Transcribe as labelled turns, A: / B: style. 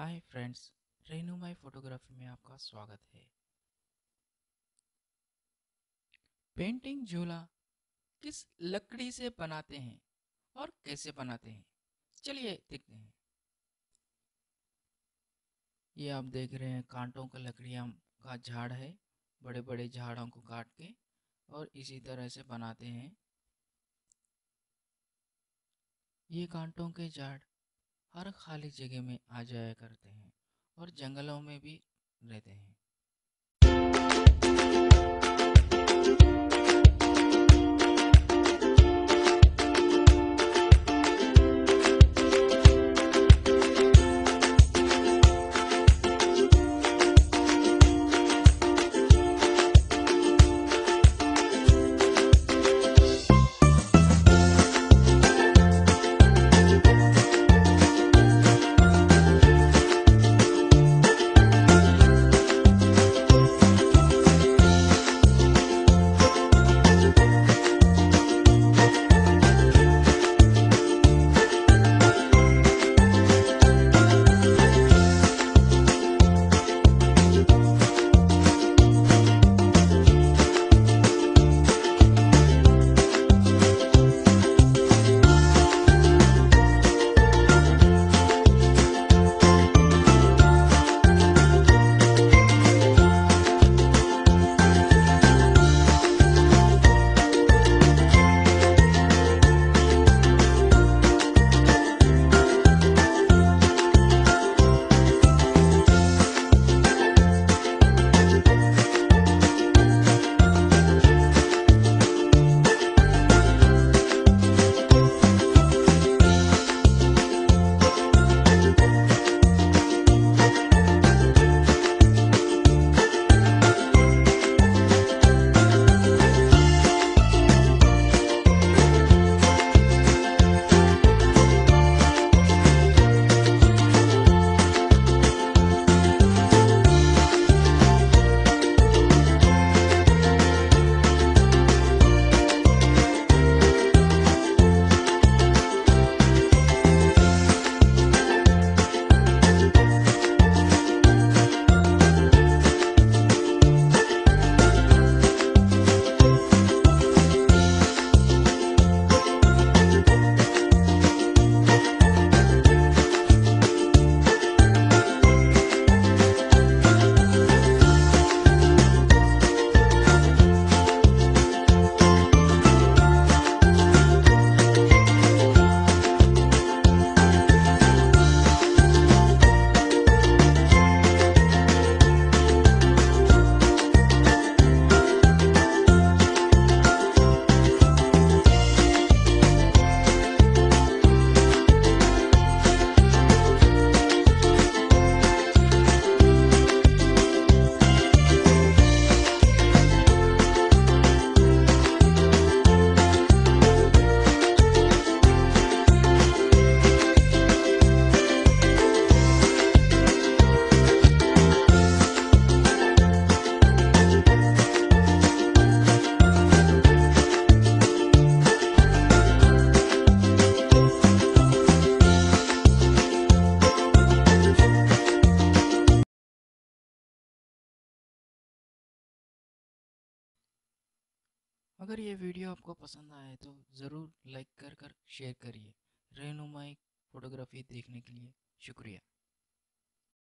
A: Hi friends Renu my photography में आपका स्वागत है। पेंटिंग झूला किस लकड़ी से बनाते हैं और कैसे बनाते हैं? चलिए देखते हैं। ये आप देख रहे हैं कांटों का लकड़ियाँ का झाड़ है बड़े बड़े झाड़ों को काट के और इसी तरह से बनाते हैं। ये कांटों के झाड़ हर खाली जगह में आ जाया करते हैं और जंगलों में भी रहते हैं। अगर ये वीडियो आपको पसंद आए तो ज़रूर लाइक कर कर शेयर करिए। रहनुमाई फोटोग्राफी देखने के लिए शुक्रिया।